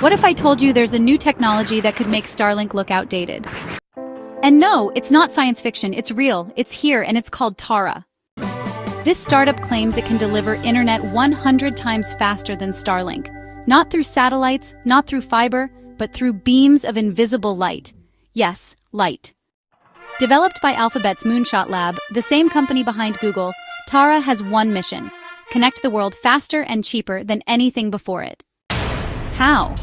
What if I told you there's a new technology that could make Starlink look outdated? And no, it's not science fiction, it's real, it's here, and it's called Taara. This startup claims it can deliver internet 100 times faster than Starlink, not through satellites, not through fiber, but through beams of invisible light. Yes, light. Developed by Alphabet's Moonshot Lab, the same company behind Google, Taara has one mission connect the world faster and cheaper than anything before it. How?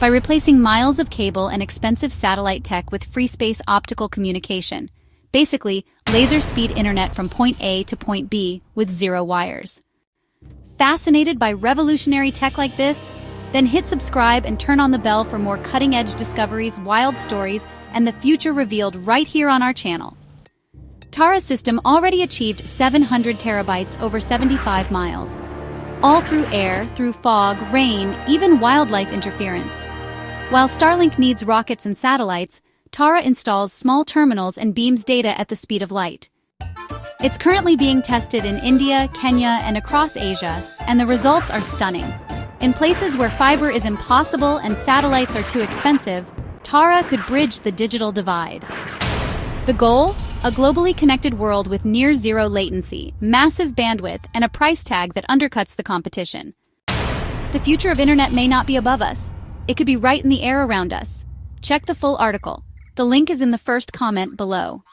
By replacing miles of cable and expensive satellite tech with free space optical communication. Basically, laser speed internet from point A to point B with zero wires. Fascinated by revolutionary tech like this? Then hit subscribe and turn on the bell for more cutting edge discoveries, wild stories, and the future revealed right here on our channel. Taara's system already achieved 700 terabytes over 75 miles, all through air, through fog, rain, even wildlife interference. While Starlink needs rockets and satellites, Taara installs small terminals and beams data at the speed of light. It's currently being tested in India, Kenya, and across Asia, and the results are stunning. In places where fiber is impossible and satellites are too expensive, Taara could bridge the digital divide. The goal? A globally connected world with near zero latency, massive bandwidth, and a price tag that undercuts the competition. The future of internet may not be above us. It could be right in the air around us. Check the full article. The link is in the first comment below.